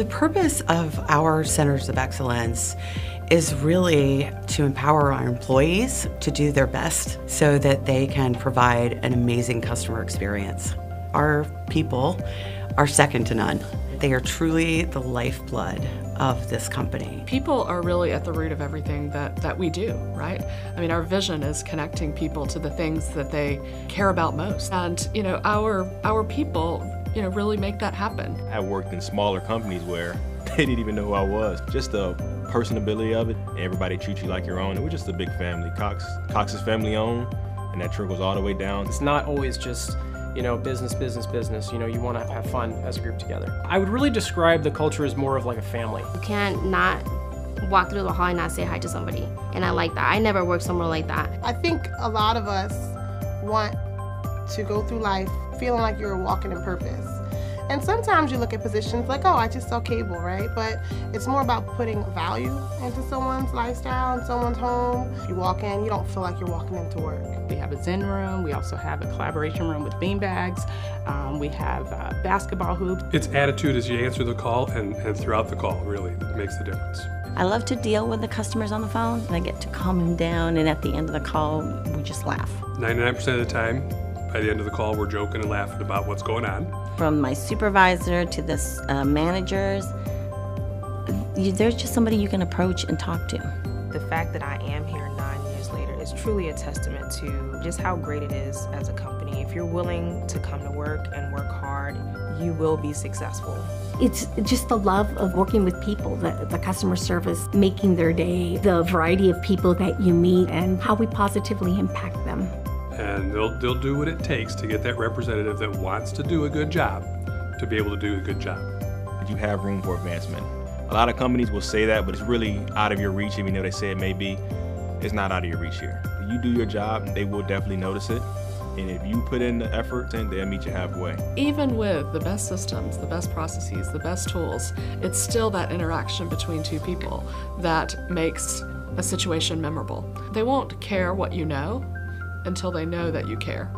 The purpose of our Centers of Excellence is really to empower our employees to do their best so that they can provide an amazing customer experience. Our people are second to none. They are truly the lifeblood of this company. People are really at the root of everything that, that we do, right? I mean, our vision is connecting people to the things that they care about most. And, you know, our, our people, you know, really make that happen. I worked in smaller companies where they didn't even know who I was. Just the personability of it, everybody treats you like your own. It was just a big family. Cox, Cox is family owned, and that trickles all the way down. It's not always just you know, business, business, business. You know, you want to have fun as a group together. I would really describe the culture as more of like a family. You can't not walk through the hall and not say hi to somebody. And I like that. I never worked somewhere like that. I think a lot of us want to go through life feeling like you're walking in purpose. And sometimes you look at positions like, oh, I just sell cable, right? But it's more about putting value into someone's lifestyle and someone's home. You walk in, you don't feel like you're walking into work. We have a Zen room. We also have a collaboration room with beanbags. Um, we have a basketball hoop. It's attitude as you answer the call and, and throughout the call, really, that makes the difference. I love to deal with the customers on the phone. And I get to calm them down, and at the end of the call, we just laugh. 99% of the time, by the end of the call, we're joking and laughing about what's going on. From my supervisor to the uh, managers, you, there's just somebody you can approach and talk to. The fact that I am here nine years later is truly a testament to just how great it is as a company. If you're willing to come to work and work hard, you will be successful. It's just the love of working with people, the, the customer service, making their day, the variety of people that you meet, and how we positively impact them and they'll, they'll do what it takes to get that representative that wants to do a good job to be able to do a good job. You have room for advancement. A lot of companies will say that, but it's really out of your reach, even though they say it may be. It's not out of your reach here. You do your job, they will definitely notice it. And if you put in the effort, then they'll meet you halfway. Even with the best systems, the best processes, the best tools, it's still that interaction between two people that makes a situation memorable. They won't care what you know, until they know that you care.